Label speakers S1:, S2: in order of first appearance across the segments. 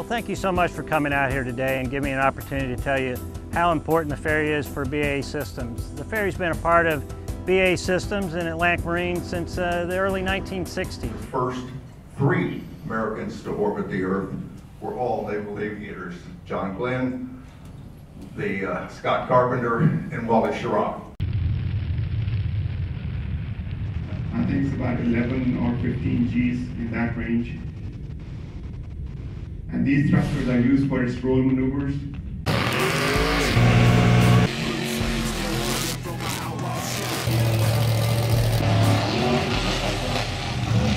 S1: Well, thank you so much for coming out here today and giving me an opportunity to tell you how important the ferry is for BAE Systems. The ferry's been a part of BAE Systems and Atlantic Marine since uh, the early 1960s.
S2: The First three Americans to orbit the Earth were all naval aviators. John Glenn, the uh, Scott Carpenter, and Wallace Schirra.
S3: I think it's about 11 or 15 Gs in that range. And these thrusters are used for its roll maneuvers.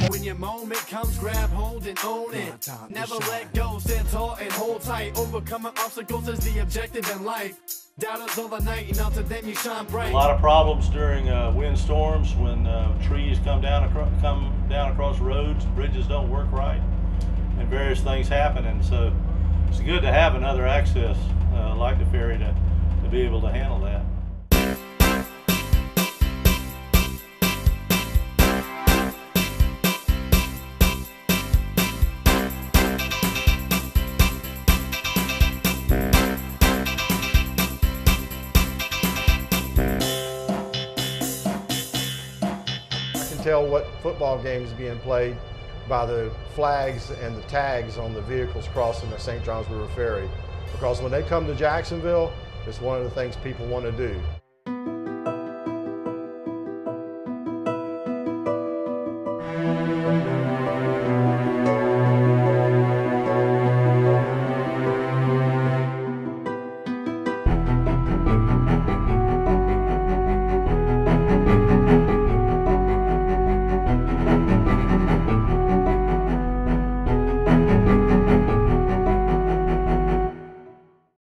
S4: When your moment comes, grab hold and own it. Never let go, stand tall and hold tight. Overcoming obstacles is the objective in life. Doubters all the night, and out to them you shine bright.
S5: A lot of problems during uh, wind storms when uh, trees come down across come down across roads, bridges don't work right, and various things happen. And so it's good to have another access uh, like the ferry to, to be able to handle that.
S6: Tell what football game is being played by the flags and the tags on the vehicles crossing the St. Johns River Ferry. Because when they come to Jacksonville, it's one of the things people want to do.